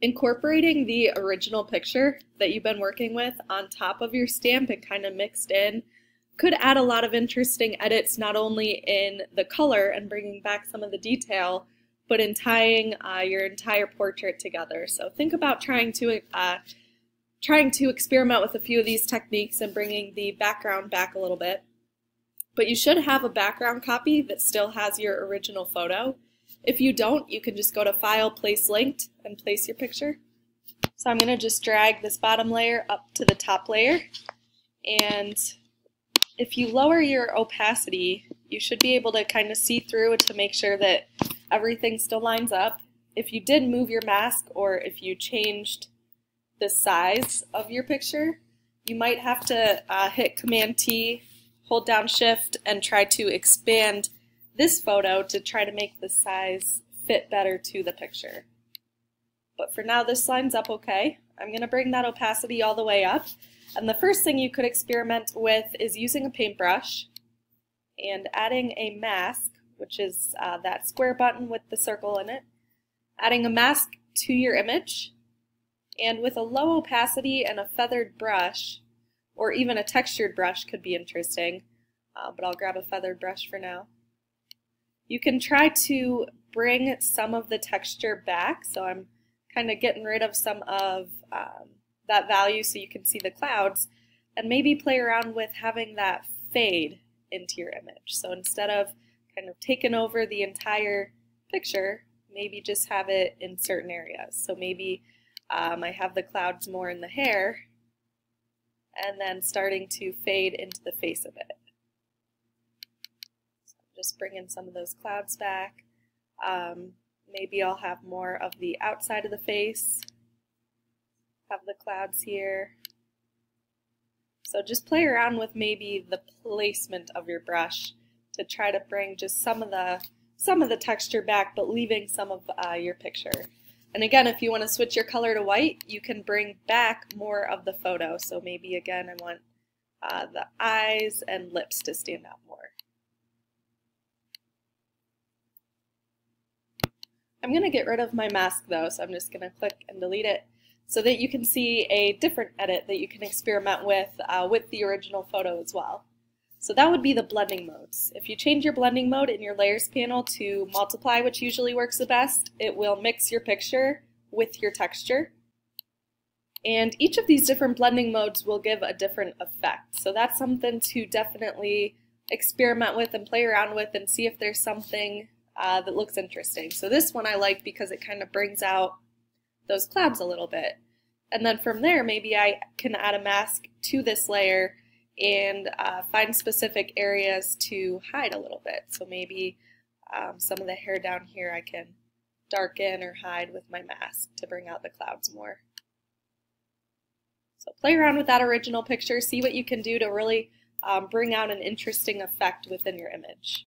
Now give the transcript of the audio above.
Incorporating the original picture that you've been working with on top of your stamp and kind of mixed in could add a lot of interesting edits not only in the color and bringing back some of the detail, but in tying uh, your entire portrait together. So think about trying to uh, trying to experiment with a few of these techniques and bringing the background back a little bit. But you should have a background copy that still has your original photo. If you don't, you can just go to File, Place Linked, and place your picture. So I'm going to just drag this bottom layer up to the top layer. And if you lower your opacity, you should be able to kind of see through to make sure that everything still lines up. If you did move your mask or if you changed the size of your picture, you might have to uh, hit Command T, hold down Shift, and try to expand this photo to try to make the size fit better to the picture. But for now, this lines up okay. I'm going to bring that opacity all the way up. And the first thing you could experiment with is using a paintbrush and adding a mask, which is uh, that square button with the circle in it, adding a mask to your image, and with a low opacity and a feathered brush, or even a textured brush could be interesting, uh, but I'll grab a feathered brush for now. You can try to bring some of the texture back. So I'm kind of getting rid of some of um, that value so you can see the clouds and maybe play around with having that fade into your image. So instead of kind of taking over the entire picture, maybe just have it in certain areas. So maybe um, I have the clouds more in the hair and then starting to fade into the face of it. Just bringing some of those clouds back. Um, maybe I'll have more of the outside of the face. Have the clouds here. So just play around with maybe the placement of your brush to try to bring just some of the some of the texture back, but leaving some of uh, your picture. And again, if you want to switch your color to white, you can bring back more of the photo. So maybe again, I want uh, the eyes and lips to stand out more. I'm going to get rid of my mask though, so I'm just going to click and delete it so that you can see a different edit that you can experiment with uh, with the original photo as well. So that would be the blending modes. If you change your blending mode in your layers panel to multiply, which usually works the best, it will mix your picture with your texture. And each of these different blending modes will give a different effect. So that's something to definitely experiment with and play around with and see if there's something uh, that looks interesting. So this one I like because it kind of brings out those clouds a little bit. And then from there, maybe I can add a mask to this layer and uh, find specific areas to hide a little bit. So maybe um, some of the hair down here I can darken or hide with my mask to bring out the clouds more. So play around with that original picture, see what you can do to really um, bring out an interesting effect within your image.